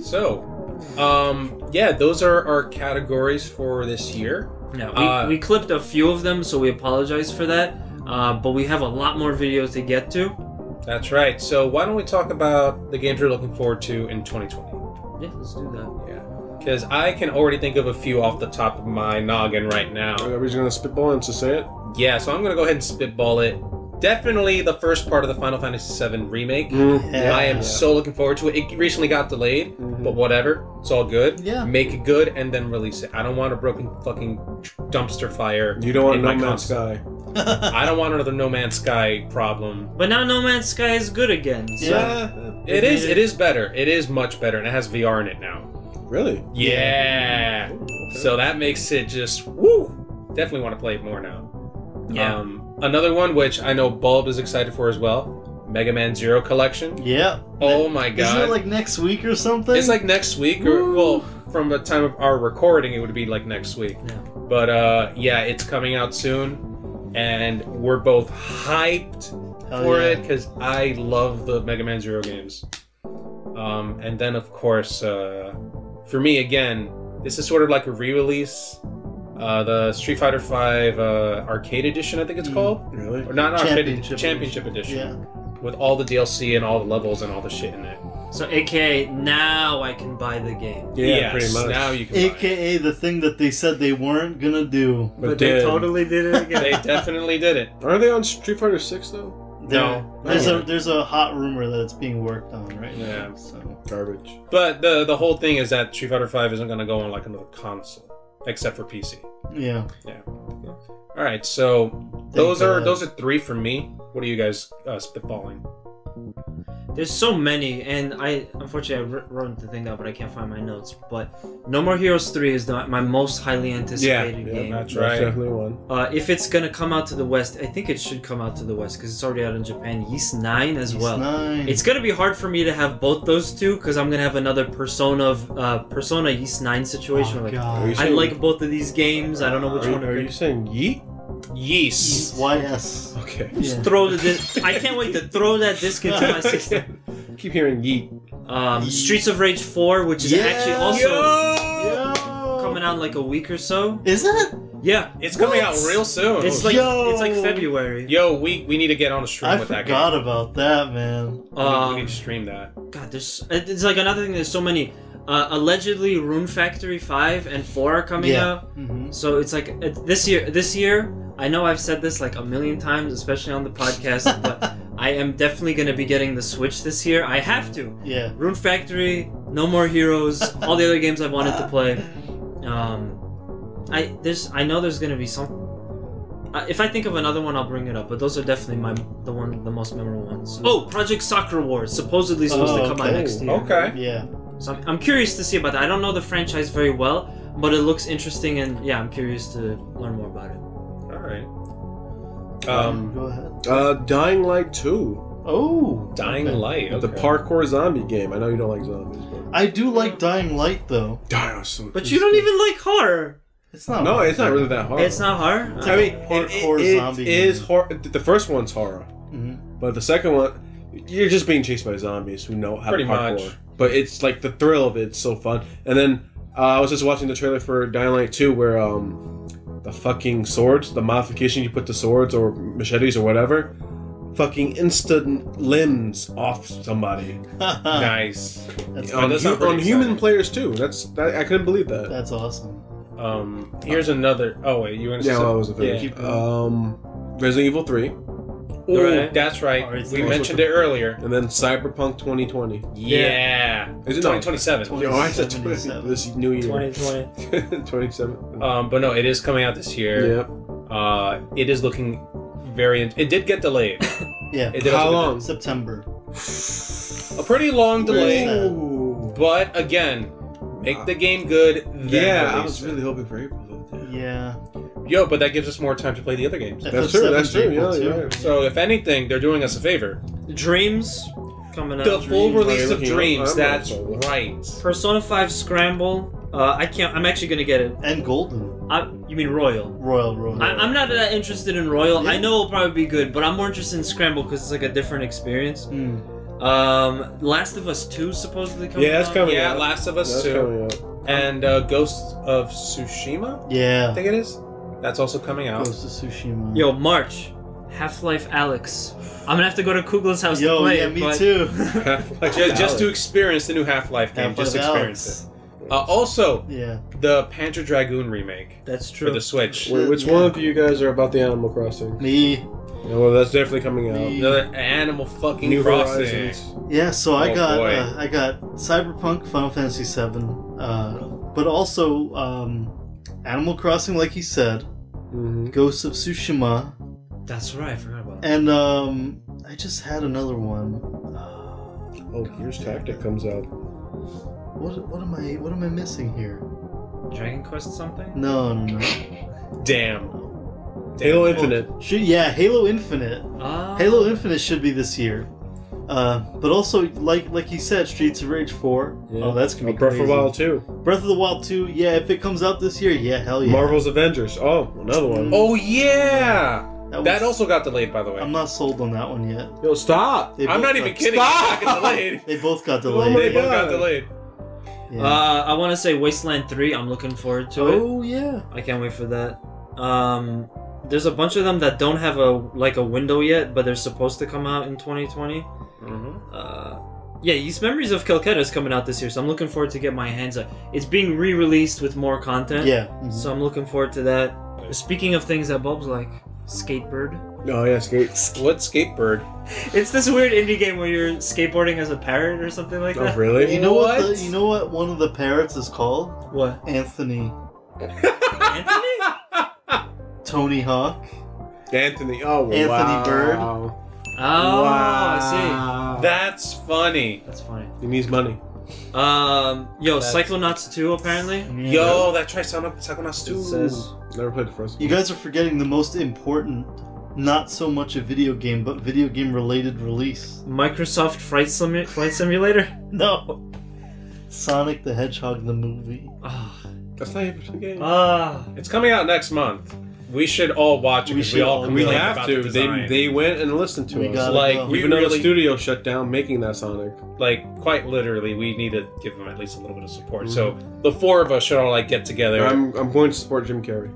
So, um, yeah, those are our categories for this year. Yeah, we, Uh, we clipped a few of them, so we apologize for that. Uh, but we have a lot more videos to get to. That's right. So, why don't we talk about the games we're looking forward to in 2020? Yeah, let's do that. Yeah, because I can already think of a few off the top of my noggin right now. Are we just gonna spitball and just say it? Yeah, so I'm gonna go ahead and spitball it. Definitely the first part of the Final Fantasy VII remake. Yeah. I am Yeah. so looking forward to it. It recently got delayed, Mhm. but whatever. It's all good. Yeah. Make it good and then release it. I don't want a broken fucking dumpster fire. You don't want in No my Man's console. Sky. I don't want another No Man's Sky problem. But now No Man's Sky is good again. So Yeah. It is. It is better. It is much better, and it has VR in it now. Really? Yeah. So that makes it just woo. Definitely want to play it more now. Yeah. Um, another one which I know Bulb is excited for as well. Mega Man Zero Collection. Yeah. Oh my god. Isn't it like next week or something? it's like next week, or Woo. well, from the time of our recording, it would be like next week. Yeah. But uh, yeah, it's coming out soon, and we're both hyped Hell for yeah. it because I love the Mega Man Zero games. Um, and then of course, uh, for me again, this is sort of like a re-release. Uh, the Street Fighter V uh, Arcade Edition, I think it's Mm. called, Really? or not, not Arcade Championship Edition, Championship Edition, Yeah. with all the DLC and all the levels and all the shit in it. So, AKA, now I can buy the game. Yeah, Yes, pretty much. Now you can. buy. AKA the thing that they said they weren't gonna do. But, they totally did it They definitely did it. Are they on Street Fighter Six though? There- No. There's a there's a hot rumor that it's being worked on right Yeah. now. So Garbage. But the the whole thing is that Street Fighter Five isn't going to go on like another console, except for PC. yeah. Yeah. All right, so those are those are three for me. What are you guys uh, spitballing? There's so many, and I unfortunately I wrote the thing down, but I can't find my notes. But No More Heroes Three is the, my most highly anticipated yeah, game. that's That's right. definitely one. Uh, if it's gonna come out to the West, I think it should come out to the West because it's already out in Japan. Yeast Nine as It's well. nine. It's gonna be hard for me to have both those two because I'm gonna have another Persona of uh, Persona Yeast Nine situation. Oh, where, like, God. I saying- like both of these games. I don't know which Are, one to are you saying Yeet? Yeast. YS. Okay. Yeah. Throw the disc. I can't wait to throw that disc into my system. Keep hearing Yeet. Um, Streets of Rage Four, which is Yeah. actually also Yo. coming out in like a week or so. Is it? Yeah, It's coming out real soon. it's like Yo. it's like February. Yo, we we need to get on a stream I with that forgot game. about that, man. We need- we Um, need to stream that. God, there's it's like another thing. There's so many. Uh, allegedly, Rune Factory Five and Four are coming Yeah. out. hmm So it's like uh, this year. This year, I know I've said this like a million times, especially on the podcast, but I am definitely gonna be getting the Switch this year. I have to. Yeah. Rune Factory, No More Heroes, all the other games I've wanted to play. Um, I there's I know there's gonna be some. Uh, if I think of another one, I'll bring it up. But those are definitely my the one the most memorable ones. Oh, Project Sakura Wars supposedly supposed Oh, to come out next year. Okay. Yeah. So I'm, I'm curious to see about that. I don't know the franchise very well, but it looks interesting, and yeah, I'm curious to learn more about it. All right. Um, Go ahead. Uh, Dying Light 2. Oh. Dying okay. Light. The parkour zombie game. I know you don't like zombies, but. I do like Dying Light though. Dying so But you don't even like horror. It's not. No, it's not really that hard. It's not horror. It's I like mean, a it, it, zombie it is game. horror. The first one's horror, Mhm. but the second one, you're just being chased by zombies who know how Pretty to parkour. much. But it's like the thrill of it's so fun. And then uh, I was just watching the trailer for Dying Light 2 where um the fucking swords, the modification you put to swords or machetes or whatever, fucking instant limbs off somebody. nice. That's, on that hu- on human players too. That's that, I couldn't believe that. that's awesome. Um, here's another. Oh wait, you want to? yeah, say well, I something? wasn't Yeah. finished. Keep going. Um, Resident Evil 3, Ooh, Right. that's right. Alright, we so- mentioned it earlier. and then Cyberpunk 2020. Yeah. Is it no? 2027? Yo, I said 2077. 20, this new year. 2020. 27. Um, but no, it is coming out this year. Yep. Uh, it is looking very. It did get delayed. Yeah. It did How also get long? September. A pretty long delay, sad. Ooh. but again, make the game good. Then Yeah, I release was it. really hoping for April. though. Yeah. Yo, but that gives us more time to play the other games. That's true. That's true. Yeah, yeah. So if anything, they're doing us a favor. Dreams coming out. The full Dreams. release of looking up? Dreams. That's right. Persona 5 Scramble. Uh, I can't. I'm actually gonna get it. And Golden. I, you mean Royal? Royal, Royal. I, I'm not that interested in Royal. I know it'll probably be good, but I'm more interested in Scramble because it's like a different experience. Hmm. Um, Last of Us Two supposedly coming. Yeah, it's out. coming Yeah, out. Last of Us That's 2. coming out. And uh, Ghost of Tsushima, Yeah, I Yeah. think it is. That's also coming out. Ghost of Tsushima. Yo, March, Half Life Alyx. I'm gonna have to go to Kugla's house to Yo, play yeah, it. me but- too. Just, just to experience the new Half Life game, Half-Life just experience Alyx. it. Uh, also, Yeah. the Panzer Dragoon remake That's true. for the Switch. Wait, which Yeah. one of you guys are about the Animal Crossing? Me. Yeah, well, that's definitely coming out. Me. Another Animal fucking New Crossing. Horizons. Yeah, so I Oh, got uh, I got Cyberpunk, Final Fantasy VII, uh, but also um, Animal Crossing, like he said, Mhm. Ghost of Tsushima, That's right. I forgot about that. and um, I just had another one. Uh, Oh, Gears Tactic comes out. what what am I what am I missing here? Dragon Quest something. No, no, no. Damn. Halo Infinite. Should yeah, Halo Infinite. Ah. Halo Infinite should be this year. Uh, but also, like like he said, Streets of Rage 4. Oh, that's gonna Oh, be Breath of the Wild 2. Breath of the Wild 2. Yeah, if it comes out this year, yeah, hell yeah. Marvel's Avengers. Oh, another one. Oh yeah, That, that also got delayed by the way. I'm not sold on that one yet. Yo, stop! They I'm not got- even kidding. Stop! It's delayed. They both got Oh delayed. my They both got delayed. Yeah. Uh, I want to say Wasteland Three. I'm looking forward to it. oh yeah. I can't wait for that. Um, there's a bunch of them that don't have a like a window yet, but they're supposed to come out in 2020. Mhm. Uh, yeah, Ys Memories of Celceta is coming out this year, so I'm looking forward to get my hands on. It's being re-released with more content. Yeah. mhm. So I'm looking forward to that. Speaking of things that Bob's like, Skatebird. Oh, yeah, skate. What skatebird? It's this weird indie game where you're skateboarding as a parrot or something like that. Oh, really? You know what? What? the, you know what? One of the parrots is called What? Anthony Anthony? Tony Hawk. Anthony. Oh, Anthony wow. Bird. Oh, I see. That's funny. That's funny. He needs money. Um, yo, That's- Psychonauts 2 apparently. Yo, that tries Psychonauts Psychonauts It 2. says Never played the first one. You guys are forgetting the most important, not so much a video game, but video game related release. Microsoft Flight, Simu- Flight Simulator. No. Sonic the Hedgehog the movie. Ah, That's not even the game. ah. It's coming out next month. We should all watch it We we, should all all- we have about to. the They, they went and listened to We us. like go. we Even though really, the studio shut down making that Sonic. like quite literally, we need to give them at least a little bit of support. Mm-hmm. So the four of us should all like get together. I'm, I'm going to support Jim Carrey.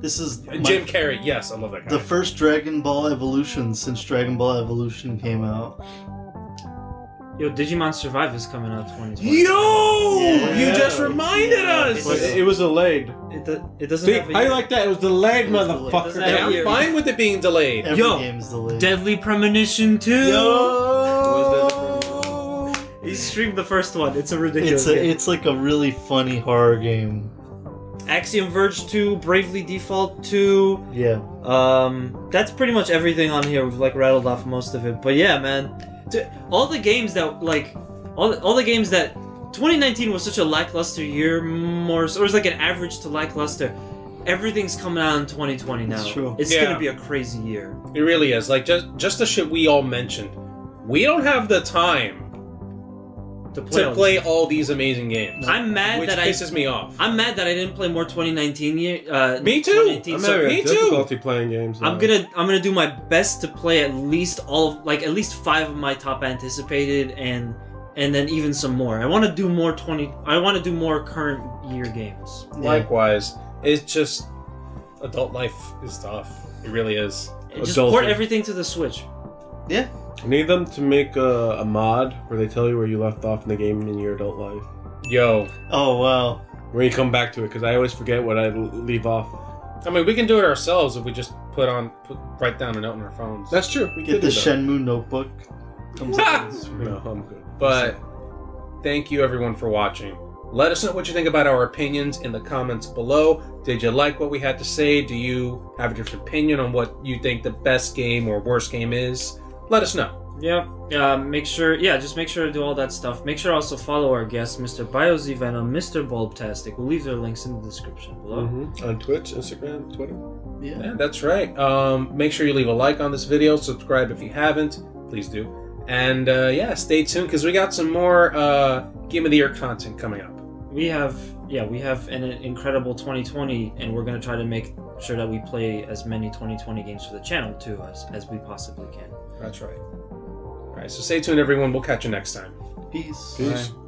This is my- Jim Carrey, yes, I love that guy. the first Dragon Ball Evolution since Dragon Ball Evolution came out. Yo, Digimon Survive is coming out 2020. Yo, Yeah. you just reminded Yeah. us. But it was delayed. It, do- it doesn't See, have a how you like that? It was delayed, It was motherfucker. Doesn't Hey, I'm year. fine with it being delayed. Every Yo, game's delayed. Deadly Premonition 2. Yo! He streamed the first one. It's a ridiculous It's a, game. it's like a really funny horror game. Axiom Verge 2, Bravely Default 2. Yeah. Um, that's pretty much everything on here. We've like rattled off most of it. But yeah, man, to, all the games that like all the, all the games that 2019 was such a lackluster year, more so, or it was like an average to lackluster. Everything's coming out in 2020 now. It's true. It's Yeah. gonna be a crazy year. It really is. Like just just the shit we all mentioned. We don't have the time To play. to all play these. all these amazing games, I'm mad which that I. pisses me off. I'm mad that I didn't play more 2019 year. Uh, Me too. 2019, I'm so having me a too. difficulty playing games. I'm gonna I'm gonna do my best to play at least all of like at least five of my top anticipated and and then even some more. I want to do more twenty. I want to do more current year games. Yeah. Likewise, it's just adult life is tough. It really is. And just Adulting. port everything to the Switch. Yeah. I need them to make a, a mod where they tell you where you left off in the game in your adult life. Yo, Oh wow. Where you come back to it, because I always forget what I leave off. I mean, we can do it ourselves if we just put on put, write down a note on our phones. That's true. We Get could the. Shenmue notebook. Comes up the. No, I'm good. But thank you everyone for watching. Let us know what you think about our opinions in the comments below. Did you like what we had to say? Do you have a different opinion on what you think the best game or worst game is? Let us know. Yeah. Uh, make sure. Yeah. Just make sure to do all that stuff. Make sure also follow our guests, Mr. BioZ Venom, Mr. Bulbtastic. We'll leave their links in the description below. Mhm. On Twitch, Instagram, Twitter. Yeah. Yeah, that's right. Um, make sure you leave a like on this video. Subscribe if you haven't. Please do. And uh, yeah, stay tuned because we got some more uh, Game of the Year content coming up. We have yeah, we have an incredible 2020, and we're gonna try to make sure that we play as many 2020 games for the channel too as as we possibly can. That's right. All right, so stay tuned, everyone. We'll catch you next time. Peace. Peace. Bye.